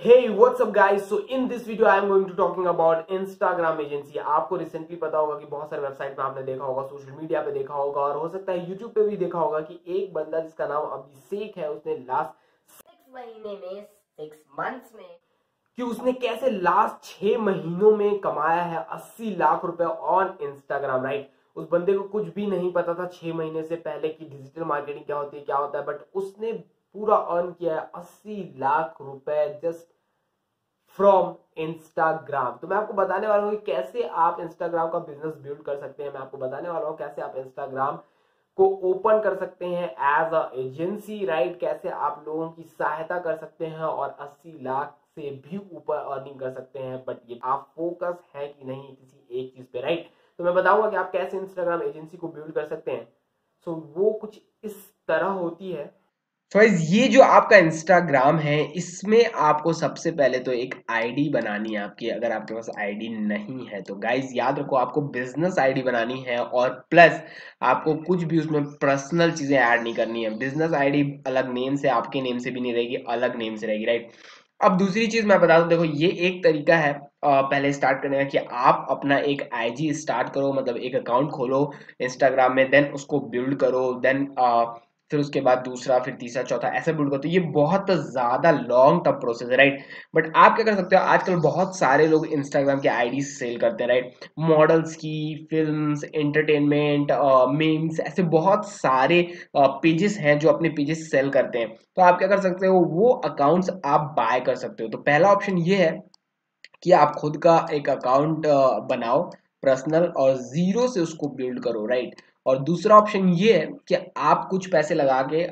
Hey, what's up guys? So in this video I am going to talking about Instagram agency. आपको recently पता होगा कि बहुत सारे वेबसाइट में आपने देखा होगा सोशल मीडिया पे देखा होगा और हो सकता है यूट्यूब पे भी देखा होगा कि एक बंदा जिसका नाम अभिषेक है उसने लास्ट सिक्स महीने में सिक्स मंथ्स में कि उसने कैसे लास्ट छह महीनों में कमाया है अस्सी लाख रुपए ऑन इंस्टाग्राम राइट उस बंदे को कुछ भी नहीं पता था छह महीने से पहले कि डिजिटल मार्केटिंग क्या होती है क्या होता है बट उसने पूरा अर्न किया है अस्सी लाख रुपए जस्ट फ्रॉम इंस्टाग्राम तो मैं आपको बताने वाला हूँ कि कैसे आप इंस्टाग्राम का बिज़नेस बिल्ड कर सकते हैं। मैं आपको बताने वाला हूँ कैसे आप इंस्टाग्राम को ओपन कर सकते हैं एज अ एजेंसी राइट कैसे आप लोगों की सहायता कर सकते हैं और 80 लाख से भी ऊपर अर्निंग कर सकते हैं। बट ये आप फोकस है कि नहीं किसी एक चीज़ पे राइट तो मैं बताऊँगा कि आप कैसे इंस्टाग्राम एजेंसी को बिल्ड कर सकते हैं। सो so, वो कुछ इस तरह होती है तो ये जो आपका इंस्टाग्राम है, इसमें आपको सबसे पहले तो एक आईडी बनानी है आपकी, अगर आपके पास आईडी नहीं है तो। गाइज़ याद रखो, आपको बिज़नेस आईडी बनानी है और प्लस आपको कुछ भी उसमें पर्सनल चीज़ें ऐड नहीं करनी है। बिज़नेस आईडी अलग नेम से, आपके नेम से भी नहीं रहेगी, अलग नेम से रहेगी राइट अब दूसरी चीज़ मैं बता दूँ, देखो, ये एक तरीका है पहले स्टार्ट करने का कि आप अपना एक आईजी स्टार्ट करो मतलब एक अकाउंट खोलो इंस्टाग्राम में देन उसको बिल्ड करो देन फिर उसके बाद दूसरा, फिर तीसरा, चौथा, ऐसे बिल्ड करते तो ये बहुत ज़्यादा लॉन्ग टर्म प्रोसेस है राइट बट आप क्या कर सकते हो, आजकल बहुत सारे लोग इंस्टाग्राम के आईडी सेल करते हैं राइट मॉडल्स की फिल्म्स एंटरटेनमेंट मीम्स ऐसे बहुत सारे पेजेस हैं जो अपने पेजेस सेल करते हैं। तो आप क्या कर सकते हो, वो अकाउंट्स आप बाय कर सकते हो। तो पहला ऑप्शन ये है कि आप खुद का एक अकाउंट बनाओ पर्सनल और ज़ीरो से उसको बिल्ड करो राइट और दूसरा ऑप्शन ये है कि आप कुछ पैसे लगा के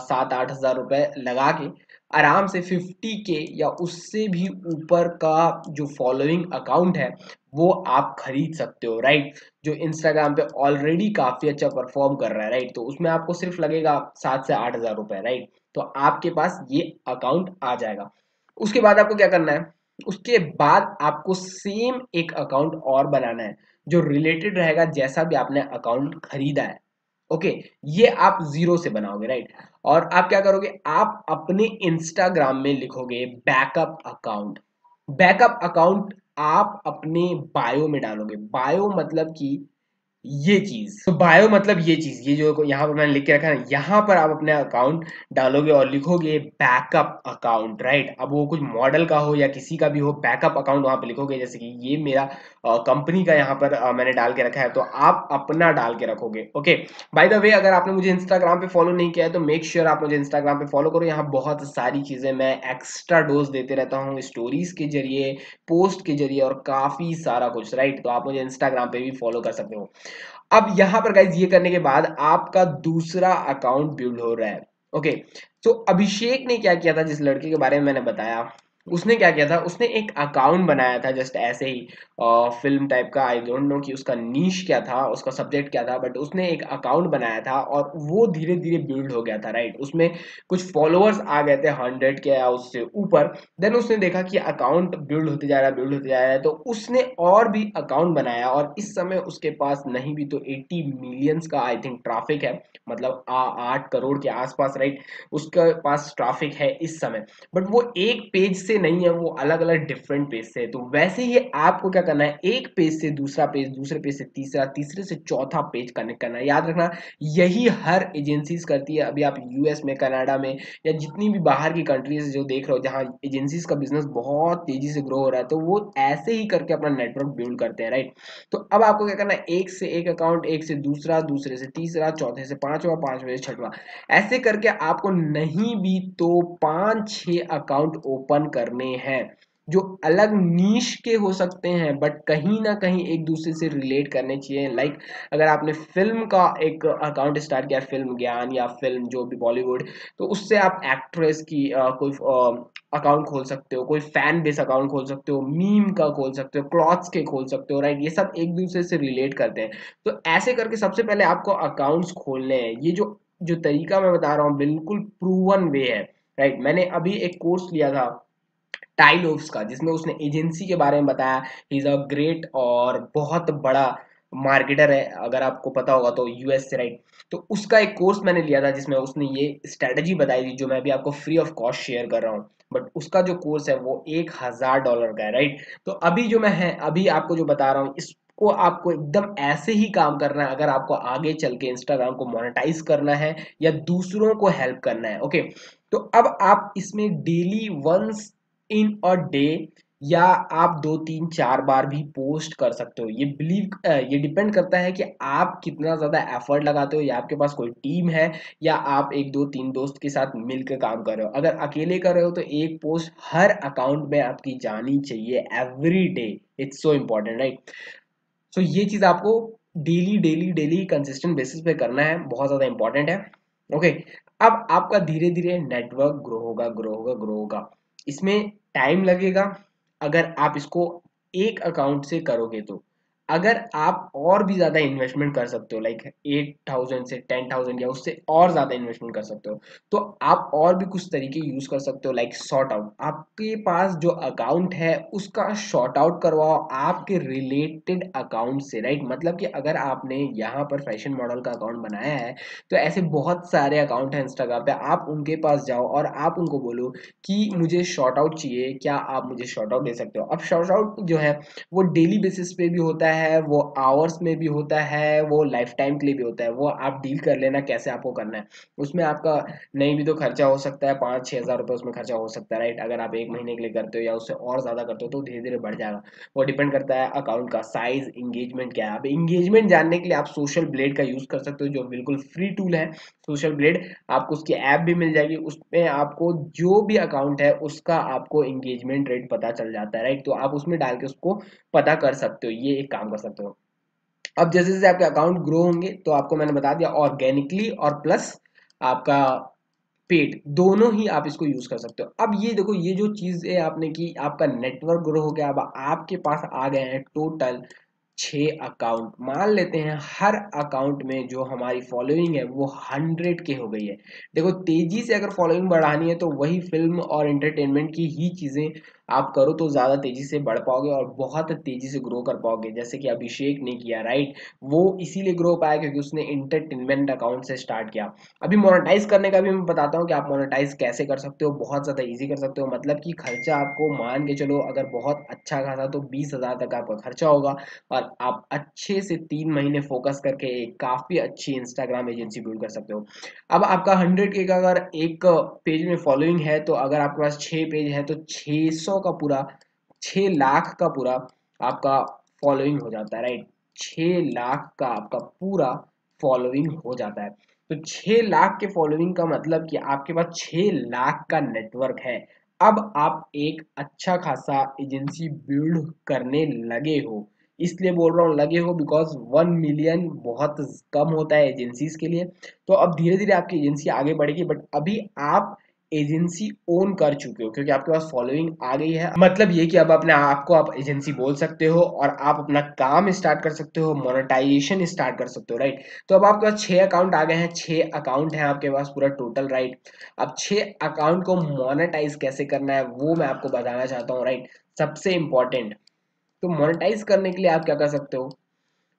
सात आठ हज़ार रुपए लगा के आराम से फिफ्टी के या उससे भी ऊपर का जो फॉलोइंग अकाउंट है, वो आप खरीद सकते हो राइट जो इंस्टाग्राम पे ऑलरेडी काफ़ी अच्छा परफॉर्म कर रहा है राइट तो उसमें आपको सिर्फ़ लगेगा सात से आठ हज़ार रुपए राइट तो आपके पास ये अकाउंट आ जाएगा। उसके बाद आपको क्या करना है? उसके बाद आपको सेम एक अकाउंट और बनाना है। जो रिलेटेड रहेगा, जैसा भी आपने अकाउंट खरीदा है। ओके ये आप ज़ीरो से बनाओगे राइट और आप क्या करोगे? आप अपने इंस्टाग्राम में लिखोगे बैकअप अकाउंट बैकअप अकाउंट आप अपने बायो में डालोगे। बायो मतलब कि ये चीज़। तो बायो मतलब ये चीज़ ये जो यहाँ पर मैंने लिख के रखा है यहाँ पर आप अपने अकाउंट डालोगे और लिखोगे बैकअप अकाउंट राइट अब वो कुछ मॉडल का हो या किसी का भी हो बैकअप अकाउंट वहाँ पे लिखोगे। जैसे कि ये मेरा कंपनी का यहाँ पर आ, मैंने डाल के रखा है तो आप अपना डाल के रखोगे ओके बाय द वे अगर आपने मुझे इंस्टाग्राम पे फॉलो नहीं किया है तो मेक श्योर sure आप मुझे इंस्टाग्राम पे फॉलो करो। यहाँ बहुत सारी चीज़ें मैं एक्स्ट्रा डोज देते रहता हूँ स्टोरीज के ज़रिए पोस्ट के ज़रिए और काफ़ी सारा कुछ राइट तो आप मुझे इंस्टाग्राम पे भी फॉलो कर सकते हो। अब यहाँ पर गाइज़ ये करने के बाद आपका दूसरा अकाउंट बिल्ड हो रहा है। ओके तो अभिषेक ने क्या किया था, जिस लड़के के बारे में मैंने बताया उसने क्या किया था? उसने एक अकाउंट बनाया था जस्ट ऐसे ही फ़िल्म टाइप का आई डोंट नो कि उसका नीच क्या था, उसका सब्जेक्ट क्या था बट उसने एक अकाउंट बनाया था और वो धीरे धीरे बिल्ड हो गया था राइट उसमें कुछ फॉलोअर्स आ गए थे हंड्रेड के या उससे ऊपर देन उसने देखा कि अकाउंट बिल्ड होते जा रहा है बिल्ड होते जा रहा है तो उसने और भी अकाउंट बनाया और इस समय उसके पास नहीं भी तो एट्टी मिलियंस का आई थिंक ट्राफिक है मतलब आठ करोड़ के आसपास राइट उसके पास ट्राफिक है इस समय बट वो एक पेज से नहीं है, वो अलग अलग डिफरेंट पेज से है। तो वैसे ही आपको क्या करना है, एक पेज से दूसरा पेज दूसरे पेज से तीसरा, तीसरे से चौथा पेज कनेक्ट करना है। याद रखना, यही हर एजेंसीज करती है। अभी आप यूएस में कनाडा में, या जितनी भी बाहर की कंट्रीज़ जो देख रहे हो, जहाँ एजेंसीज का बिज़नेस बहुत तेज़ी से ग्रो हो रहा है तो वो ऐसे ही करके अपना नेटवर्क बिल्ड करते हैं राइट तो अब आपको क्या करना है, एक से एक अकाउंट एक से दूसरा, दूसरे से तीसरा, चौथे से पांचवा, पांचवे से छठवा। ऐसे करके आपको नहीं भी तो पाँच छह अकाउंट ओपन करने हैं जो अलग नीश के हो सकते हैं बट कहीं ना कहीं एक दूसरे से रिलेट करने चाहिए। लाइक अगर आपने फ़िल्म का एक अकाउंट स्टार्ट किया फ़िल्म ज्ञान या फ़िल्म जो भी बॉलीवुड तो उससे आप एक्ट्रेस की आ, कोई अकाउंट खोल सकते हो कोई फ़ैन बेस अकाउंट खोल सकते हो मीम का खोल सकते हो क्लॉथ्स के खोल सकते हो राइट ये सब एक दूसरे से रिलेट करते हैं। तो ऐसे करके सबसे पहले आपको अकाउंट्स खोलने हैं। ये जो जो तरीका मैं बता रहा हूँ बिल्कुल प्रूवन वे है राइट मैंने अभी एक कोर्स लिया था। टाइलोव्स का, जिसमें उसने एजेंसी के बारे में बताया इज़ अ ग्रेट और बहुत बड़ा मार्केटर है, अगर आपको पता होगा तो यूएस से राइट तो उसका एक कोर्स मैंने लिया था जिसमें उसने ये स्ट्रेटजी बताई थी, जो मैं भी आपको फ्री ऑफ़ कॉस्ट शेयर कर रहा हूँ। बट उसका जो कोर्स है वो एक हज़ार डॉलर का है राइट तो अभी जो मैं है, अभी आपको जो बता रहा हूँ, इसको आपको एकदम ऐसे ही काम करना है, अगर आपको आगे चल के इंस्टाग्राम को मोनेटाइज करना है या दूसरों को हेल्प करना है ओके तो अब आप इसमें daily once in a day या आप दो तीन चार बार भी पोस्ट कर सकते हो। ये बिलीव ये डिपेंड करता है कि आप कितना ज़्यादा एफर्ट लगाते हो या आपके पास कोई टीम है या आप एक दो तीन दोस्त के साथ मिलकर काम कर रहे हो। अगर अकेले कर रहे हो तो एक पोस्ट हर अकाउंट में आपकी जानी चाहिए every day. It's so important right? So ये चीज़ आपको daily daily daily consistent basis पे करना है। बहुत ज़्यादा इंपॉर्टेंट है। ओके okay, अब आपका धीरे धीरे नेटवर्क ग्रो होगा ग्रो होगा ग्रो होगा। इसमें टाइम लगेगा। अगर आप इसको एक अकाउंट से करोगे तो। अगर आप और भी ज़्यादा इन्वेस्टमेंट कर सकते हो लाइक एट थाउज़ेंड से टेन थाउज़ेंड या उससे और ज़्यादा इन्वेस्टमेंट कर सकते हो तो आप और भी कुछ तरीके यूज़ कर सकते हो लाइक शॉर्ट आउट आपके पास जो अकाउंट है, उसका शॉर्ट आउट करवाओ आपके रिलेटेड अकाउंट से राइट मतलब कि अगर आपने यहाँ पर फ़ैशन मॉडल का अकाउंट बनाया है तो ऐसे बहुत सारे अकाउंट हैं इंस्टाग्राम पे, आप उनके पास जाओ और आप उनको बोलो कि मुझे शॉर्ट आउट चाहिए, क्या आप मुझे शॉर्ट आउट दे सकते हो? अब शॉर्ट आउट जो है, वो डेली बेसिस पे भी होता है है, वो आवर्स में भी होता है, वो लाइफ टाइम के लिए भी होता है, वो आप डील कर लेना कैसे आपको करना है। उसमें आपका नहीं भी तो खर्चा हो सकता है, पाँच छः हज़ार रुपये उसमें खर्चा हो सकता है राइट अगर आप एक महीने के लिए करते हो या उससे और ज़्यादा करते हो तो धीरे धीरे बढ़ जाएगा। वो डिपेंड करता है अकाउंट का साइज़ इंगेजमेंट क्या है। अब इंगेजमेंट जानने के लिए आप सोशल ब्लेड का यूज़ कर सकते हो, जो बिल्कुल फ्री टूल है। सोशल ब्लेड आपको उसकी ऐप भी मिल जाएगी, उसमें आपको जो भी अकाउंट है, उसका आपको इंगेजमेंट रेट पता चल जाता है राइट तो आप उसमें डाल के उसको पता कर सकते हो। ये एक काम कर सकते हो अब जैसे जैसे आपके अकाउंट ग्रो होंगे तो आपको मैंने बता दिया ऑर्गेनिकली और प्लस आपका पेड दोनों ही आप इसको यूज़ कर सकते हो। अब ये देखो, ये जो चीज़ है आपने की, आपका नेटवर्क ग्रो हो गया, अब आपके पास आ गए हैं टोटल छः अकाउंट मान लेते हैं हर अकाउंट में जो हमारी फॉलोइंग है, वो हंड्रेड के हो गई है। देखो, तेज़ी से अगर फॉलोइंग बढ़ानी है तो वही फ़िल्म और एंटरटेनमेंट की ही चीज़ें आप करो तो ज़्यादा तेज़ी से बढ़ पाओगे और बहुत तेज़ी से ग्रो कर पाओगे, जैसे कि अभिषेक ने किया राइट वो इसीलिए ग्रो पाया क्योंकि उसने इंटरटेनमेंट अकाउंट से स्टार्ट किया। अभी मोनेटाइज करने का भी मैं बताता हूँ कि आप मोनेटाइज कैसे कर सकते हो, बहुत ज़्यादा ईजी कर सकते हो। मतलब कि खर्चा आपको मान के चलो, अगर बहुत अच्छा खासा तो बीस हज़ार तक आपका खर्चा होगा। और आप अच्छे से तीन महीने फोकस करके एक काफ़ी अच्छी इंस्टाग्राम एजेंसी बिल्ड कर सकते हो। अब आपका हंड्रेड के का अगर एक पेज में फॉलोइंग है तो अगर आपके पास छः पेज है तो छः सौ का पूरा छ लाख का पूरा आपका फॉलोइंग हो जाता है राइट छ लाख का आपका पूरा फॉलोइंग हो जाता है। तो छ लाख के फॉलोइंग का मतलब कि आपके पास छ लाख का नेटवर्क है। अब आप एक अच्छा खासा एजेंसी बिल्ड करने लगे हो। इसलिए बोल रहा हूँ, लगे हो बिकॉज़ वन मिलियन बहुत कम होता है एजेंसीज के लिए। तो अब धीरे धीरे आपकी एजेंसी आगे बढ़ेगी बट अभी आप एजेंसी ओन कर चुके हो, क्योंकि आपके पास फॉलोइंग आ गई है। मतलब ये कि अब अपने आप को आप एजेंसी बोल सकते हो और आप अपना काम स्टार्ट कर सकते हो मोनेटाइजेशन स्टार्ट कर सकते हो राइट तो अब आपके पास छह अकाउंट आ गए हैं, छह अकाउंट है आपके पास पूरा टोटल राइट अब छह अकाउंट को मोनेटाइज कैसे करना है, वो मैं आपको बताना चाहता हूँ राइट सबसे इंपॉर्टेंट तो मोनेटाइज करने के लिए आप क्या कर सकते हो?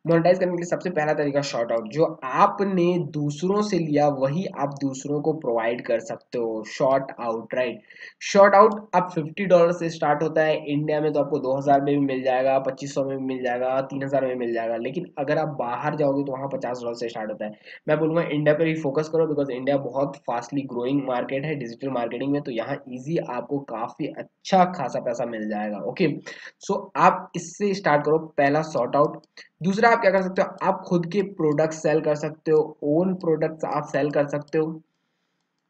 मोनेटाइज करने के लिए सबसे पहला तरीका शॉर्ट आउट जो आपने दूसरों से लिया, वही आप दूसरों को प्रोवाइड कर सकते हो। Short out right short out अब फिफ्टी डॉलर से स्टार्ट होता है। इंडिया में तो आपको दो हज़ार में भी मिल जाएगा, पच्चीस सौ में भी मिल जाएगा, तीन हज़ार में मिल जाएगा। लेकिन अगर आप बाहर जाओगे तो वहाँ पचास डॉलर से स्टार्ट होता है। मैं बोलूँगा इंडिया पर ही फोकस करो बिकॉज़ इंडिया बहुत फास्टली ग्रोइंग मार्केट है डिजिटल मार्केटिंग में तो यहाँ ईजी आपको काफ़ी अच्छा खासा पैसा मिल जाएगा ओके सो आप इससे स्टार्ट करो, पहला शॉर्ट आउट दूसरा आप क्या कर सकते हो? आप खुद के प्रोडक्ट सेल कर सकते हो ओन प्रोडक्ट्स आप सेल कर सकते हो।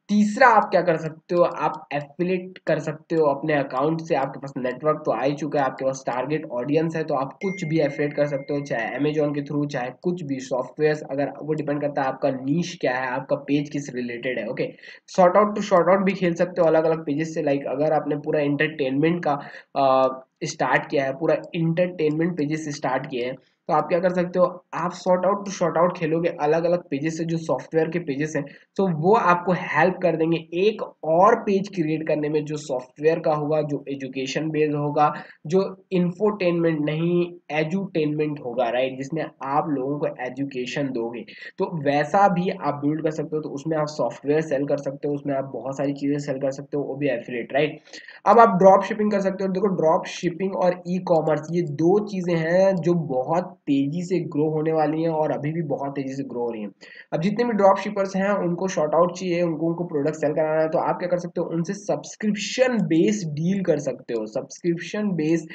तीसरा आप क्या कर सकते हो? आप एफिलेट कर सकते हो अपने अकाउंट से। आपके पास नेटवर्क तो आ ही चुका है, आपके पास टारगेट ऑडियंस है तो आप कुछ भी एफिलेट कर सकते हो, चाहे अमेजोन के थ्रू चाहे कुछ भी सॉफ्टवेयर अगर वो डिपेंड करता है आपका नीच क्या है, आपका पेज किस रिलेटेड है okay shout out to shout out भी खेल सकते हो अलग अलग पेजेस से। लाइक अगर आपने पूरा इंटरटेनमेंट का स्टार्ट किया है, पूरा इंटरटेनमेंट पेजेस स्टार्ट किए हैं तो आप क्या कर सकते हो? आप short out to short out खेलोगे अलग अलग पेजेस है जो सॉफ्टवेयर के पेजेस हैं। तो वो आपको हेल्प कर देंगे एक और पेज क्रिएट करने में, जो सॉफ्टवेयर का होगा, जो एजुकेशन बेस्ड होगा, जो इंफोटेनमेंट नहीं एजुटेनमेंट होगा राइट जिसमें आप लोगों को एजुकेशन दोगे। तो वैसा भी आप बिल्ड कर सकते हो तो उसमें आप सॉफ्टवेयर सेल कर सकते हो, उसमें आप बहुत सारी चीज़ें सेल कर सकते हो, वो भी एफिलेट राइट अब आप ड्रॉप शिपिंग कर सकते हो। देखो ड्रॉप शिपिंग और ई कॉमर्स ये दो चीज़ें हैं, जो बहुत तेज़ी से ग्रो होने वाली हैं और अभी भी बहुत तेज़ी से ग्रो हो रही हैं। अब जितने भी ड्रॉप शिपर्स हैं, उनको शॉर्ट आउट चाहिए, उनको उनको प्रोडक्ट सेल कराना है तो आप क्या कर सकते हो? उनसे सब्सक्रिप्शन बेस्ड डील कर सकते हो। सब्सक्रिप्शन बेस्ड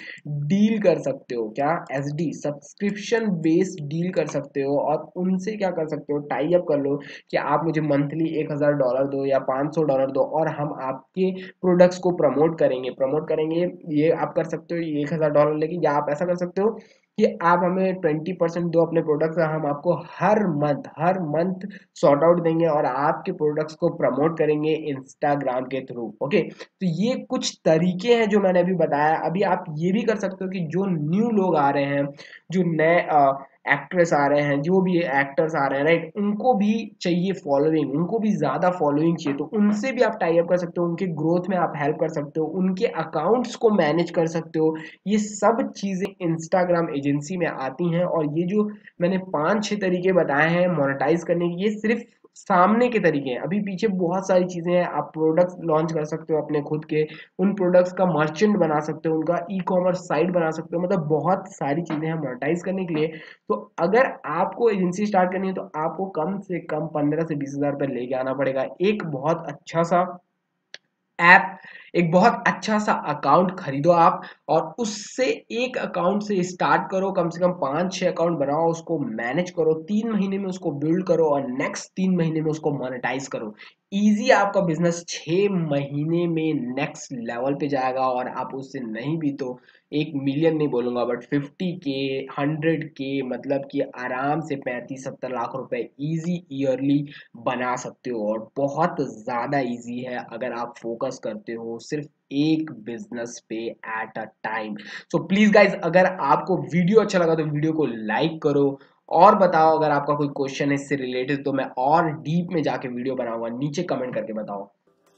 डील कर सकते हो। क्या? S D subscription based deal कर सकते हो और उनसे क्या कर सकते हो? टाई अप कर लो कि आप मुझे मंथली एक हज़ार डॉलर दो या पाँच सौ डॉलर दो और हम आपके प्रोडक्ट्स को प्रमोट करेंगे। प्रमोट करेंगे, ये आप कर सकते हो एक हज़ार डॉलर लेके, या आप ऐसा कर सकते हो कि आप हमें ट्वेंटी परसेंट दो अपने प्रोडक्ट्स हम आपको हर मंथ हर मंथ सॉर्ट आउट देंगे और आपके प्रोडक्ट्स को प्रमोट करेंगे इंस्टाग्राम के थ्रू ओके तो ये कुछ तरीके हैं जो मैंने अभी बताया। अभी आप ये भी कर सकते हो कि जो न्यू लोग आ रहे हैं, जो नए एक्ट्रेस आ रहे हैं, जो भी एक्टर्स आ रहे हैं राइट उनको भी चाहिए फॉलोइंग उनको भी ज़्यादा फॉलोइंग चाहिए। तो उनसे भी आप टाई अप कर सकते हो, उनके ग्रोथ में आप हेल्प कर सकते हो, उनके अकाउंट्स को मैनेज कर सकते हो। ये सब चीज़ें इंस्टाग्राम एजेंसी में आती हैं और ये जो मैंने पाँच छः तरीके बताए हैं मोनेटाइज करने के, ये सिर्फ़ सामने के तरीके हैं। अभी पीछे बहुत सारी चीज़ें हैं। आप प्रोडक्ट्स लॉन्च कर सकते हो अपने खुद के। उन प्रोडक्ट्स का मर्चेंट बना सकते हो, उनका ई कॉमर्स साइट बना सकते हो। मतलब बहुत सारी चीज़ें हैं मोनेटाइज करने के लिए। तो अगर आपको एजेंसी स्टार्ट करनी है तो आपको कम से कम पंद्रह से बीस हज़ार रुपये लेके आना पड़ेगा। एक बहुत अच्छा सा ऐप, एक बहुत अच्छा सा अकाउंट खरीदो आप और उससे एक अकाउंट से स्टार्ट करो, कम से कम पाँच छह अकाउंट बनाओ, उसको मैनेज करो, तीन महीने में उसको बिल्ड करो और नेक्स्ट तीन महीने में उसको मोनेटाइज करो। इजी आपका बिज़नेस छः महीने में नेक्स्ट लेवल पे जाएगा और आप उससे नहीं भी तो एक मिलियन नहीं बोलूँगा बट फिफ्टी के हंड्रेड के मतलब कि आराम से पैंतीस, सत्तर लाख रुपए इजी ईयरली बना सकते हो और बहुत ज़्यादा इजी है अगर आप फोकस करते हो सिर्फ़ एक बिज़नेस पे at a time so please guys अगर आपको वीडियो अच्छा लगा तो वीडियो को लाइक करो और बताओ, अगर आपका कोई क्वेश्चन है इससे रिलेटेड तो मैं और डीप में जाके वीडियो बनाऊँगा, नीचे कमेंट करके बताओ।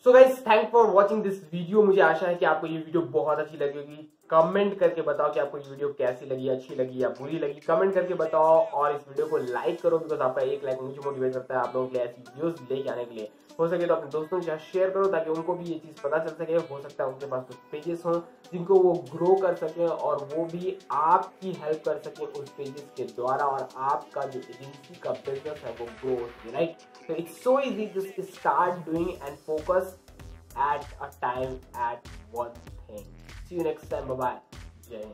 So guys thank for watching this video मुझे आशा है कि आपको ये वीडियो बहुत अच्छी लगेगी कमेंट करके बताओ कि आपको ये वीडियो कैसी लगी, अच्छी लगी या बुरी लगी। कमेंट करके बताओ और इस वीडियो को लाइक करो बिकॉज़ आपका एक लाइक मुझे मोटिवेट करता है आप लोगों के ऐसी वीडियोस लेके आने के लिए। हो सके तो अपने दोस्तों के साथ शेयर करो ताकि उनको भी ये चीज़ पता चल सके, हो सकता है उनके पास कुछ पेजेस हों जिनको वो ग्रो कर सके और वो भी आपकी हेल्प कर सके उस पेजेस के द्वारा और आपका जो एजेंसी का बिज़नेस है वो ग्रो हो सके राइट तो it's so easy just start doing and focus at a time at one thing. See you next time. Bye bye. Jai